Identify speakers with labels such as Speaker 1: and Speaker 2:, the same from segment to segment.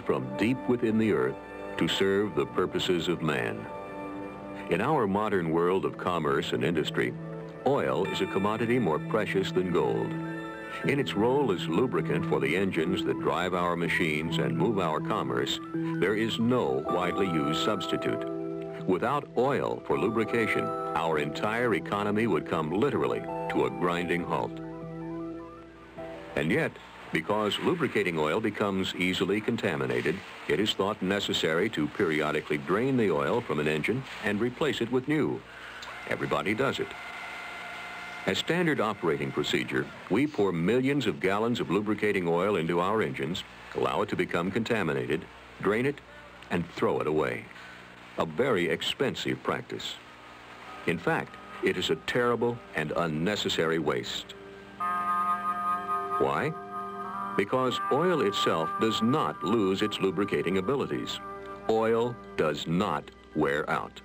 Speaker 1: from deep within the earth to serve the purposes of man. In our modern world of commerce and industry, oil is a commodity more precious than gold. In its role as lubricant for the engines that drive our machines and move our commerce, there is no widely used substitute. Without oil for lubrication, our entire economy would come literally to a grinding halt. And yet, because lubricating oil becomes easily contaminated, it is thought necessary to periodically drain the oil from an engine and replace it with new. Everybody does it. As standard operating procedure, we pour millions of gallons of lubricating oil into our engines, allow it to become contaminated, drain it, and throw it away. A very expensive practice. In fact, it is a terrible and unnecessary waste. Why? Because oil itself does not lose its lubricating abilities. Oil does not wear out.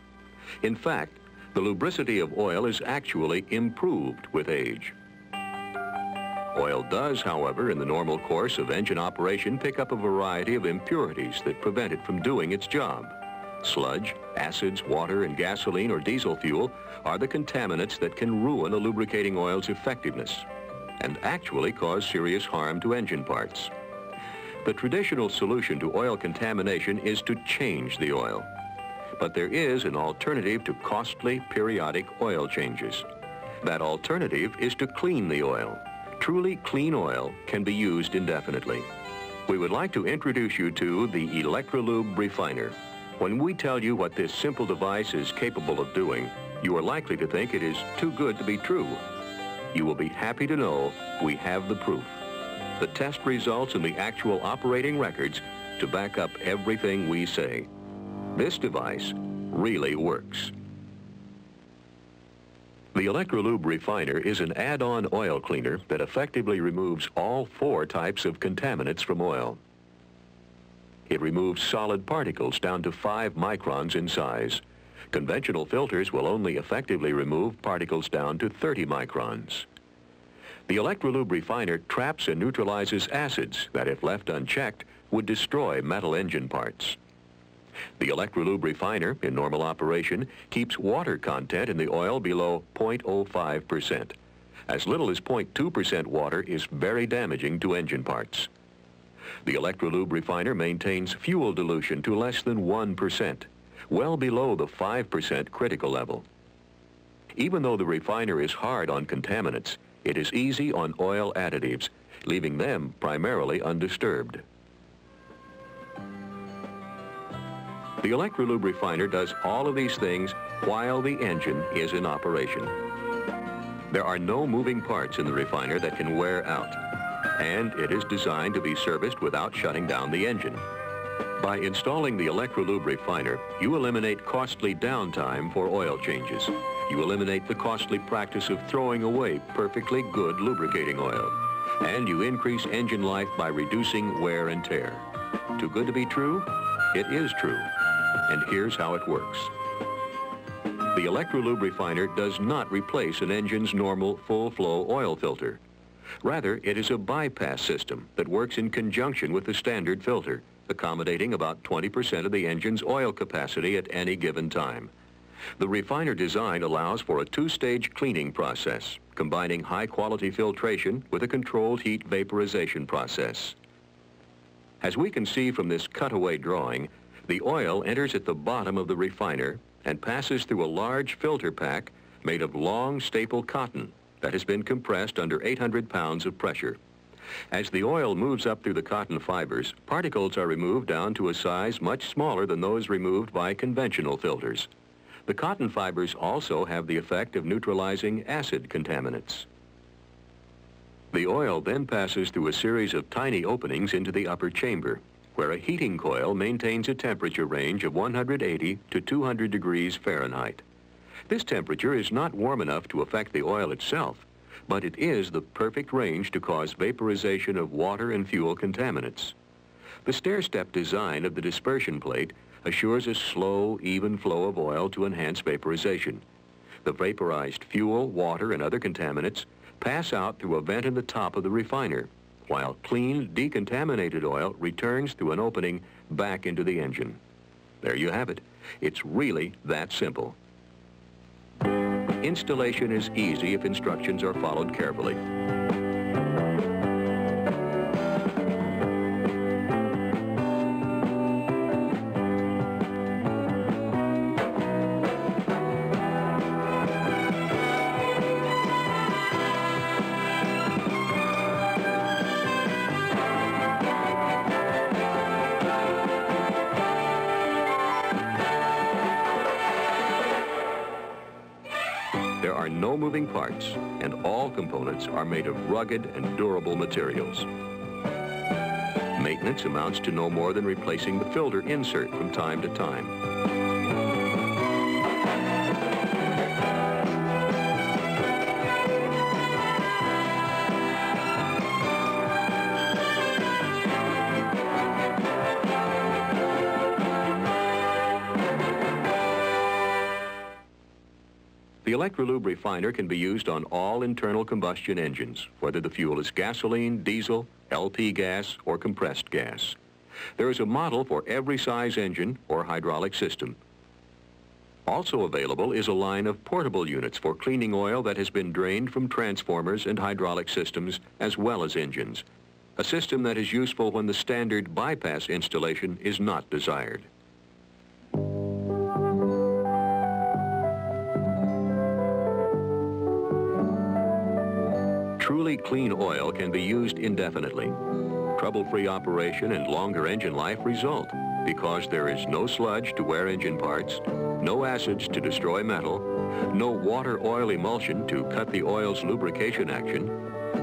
Speaker 1: In fact, the lubricity of oil is actually improved with age. Oil does, however, in the normal course of engine operation, pick up a variety of impurities that prevent it from doing its job. Sludge, acids, water, and gasoline or diesel fuel are the contaminants that can ruin a lubricating oil's effectiveness and actually cause serious harm to engine parts. The traditional solution to oil contamination is to change the oil. But there is an alternative to costly periodic oil changes. That alternative is to clean the oil. Truly clean oil can be used indefinitely. We would like to introduce you to the Electrolube Refiner. When we tell you what this simple device is capable of doing, you are likely to think it is too good to be true. You will be happy to know we have the proof. The test results and the actual operating records to back up everything we say. This device really works. The Electrolube Refiner is an add-on oil cleaner that effectively removes all four types of contaminants from oil. It removes solid particles down to 5 microns in size. Conventional filters will only effectively remove particles down to 30 microns. The Electrolube refiner traps and neutralizes acids that, if left unchecked, would destroy metal engine parts. The Electrolube refiner, in normal operation, keeps water content in the oil below 0.05%. As little as 0.2% water is very damaging to engine parts. The Electrolube refiner maintains fuel dilution to less than 1% well below the 5% critical level. Even though the refiner is hard on contaminants, it is easy on oil additives, leaving them primarily undisturbed. The Electrolube refiner does all of these things while the engine is in operation. There are no moving parts in the refiner that can wear out, and it is designed to be serviced without shutting down the engine. By installing the Electrolube refiner, you eliminate costly downtime for oil changes. You eliminate the costly practice of throwing away perfectly good lubricating oil. And you increase engine life by reducing wear and tear. Too good to be true? It is true. And here's how it works. The Electrolube refiner does not replace an engine's normal full-flow oil filter. Rather, it is a bypass system that works in conjunction with the standard filter accommodating about 20% of the engine's oil capacity at any given time. The refiner design allows for a two-stage cleaning process, combining high-quality filtration with a controlled heat vaporization process. As we can see from this cutaway drawing, the oil enters at the bottom of the refiner and passes through a large filter pack made of long staple cotton that has been compressed under 800 pounds of pressure. As the oil moves up through the cotton fibers, particles are removed down to a size much smaller than those removed by conventional filters. The cotton fibers also have the effect of neutralizing acid contaminants. The oil then passes through a series of tiny openings into the upper chamber, where a heating coil maintains a temperature range of 180 to 200 degrees Fahrenheit. This temperature is not warm enough to affect the oil itself, but it is the perfect range to cause vaporization of water and fuel contaminants. The stair-step design of the dispersion plate assures a slow, even flow of oil to enhance vaporization. The vaporized fuel, water, and other contaminants pass out through a vent in the top of the refiner, while clean, decontaminated oil returns through an opening back into the engine. There you have it. It's really that simple. Installation is easy if instructions are followed carefully. Are no moving parts, and all components are made of rugged and durable materials. Maintenance amounts to no more than replacing the filter insert from time to time. The Electrolube refiner can be used on all internal combustion engines, whether the fuel is gasoline, diesel, LP gas, or compressed gas. There is a model for every size engine or hydraulic system. Also available is a line of portable units for cleaning oil that has been drained from transformers and hydraulic systems as well as engines, a system that is useful when the standard bypass installation is not desired. Truly clean oil can be used indefinitely. Trouble-free operation and longer engine life result because there is no sludge to wear engine parts, no acids to destroy metal, no water-oil emulsion to cut the oil's lubrication action,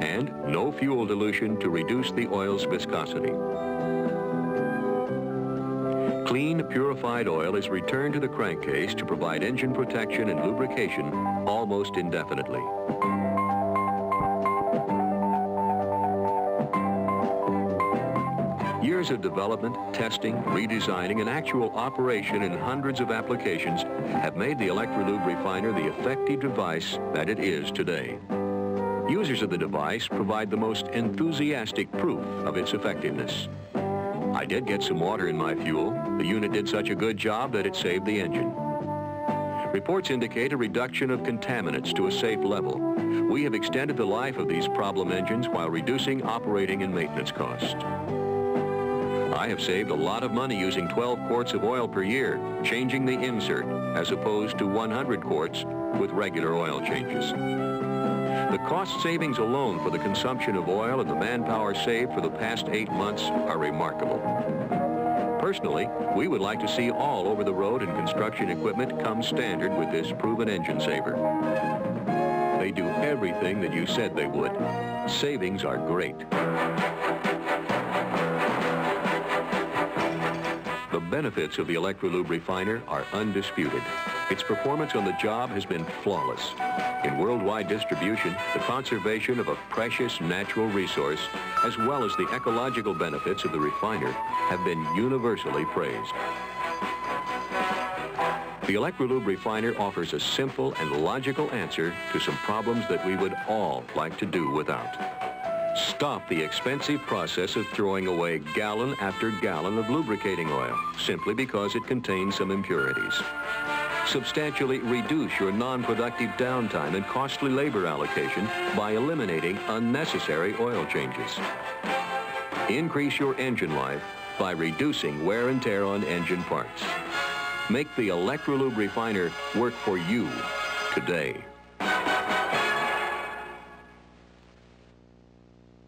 Speaker 1: and no fuel dilution to reduce the oil's viscosity. Clean, purified oil is returned to the crankcase to provide engine protection and lubrication almost indefinitely. Years of development, testing, redesigning, and actual operation in hundreds of applications have made the Electrolube refiner the effective device that it is today. Users of the device provide the most enthusiastic proof of its effectiveness. I did get some water in my fuel. The unit did such a good job that it saved the engine. Reports indicate a reduction of contaminants to a safe level. We have extended the life of these problem engines while reducing operating and maintenance costs. I have saved a lot of money using 12 quarts of oil per year, changing the insert, as opposed to 100 quarts with regular oil changes. The cost savings alone for the consumption of oil and the manpower saved for the past eight months are remarkable. Personally, we would like to see all over the road and construction equipment come standard with this proven engine saver. They do everything that you said they would. Savings are great. The benefits of the Electrolube refiner are undisputed. Its performance on the job has been flawless. In worldwide distribution, the conservation of a precious natural resource, as well as the ecological benefits of the refiner, have been universally praised. The Electrolube refiner offers a simple and logical answer to some problems that we would all like to do without. Stop the expensive process of throwing away gallon after gallon of lubricating oil simply because it contains some impurities. Substantially reduce your non-productive downtime and costly labor allocation by eliminating unnecessary oil changes. Increase your engine life by reducing wear and tear on engine parts. Make the Electrolube refiner work for you today.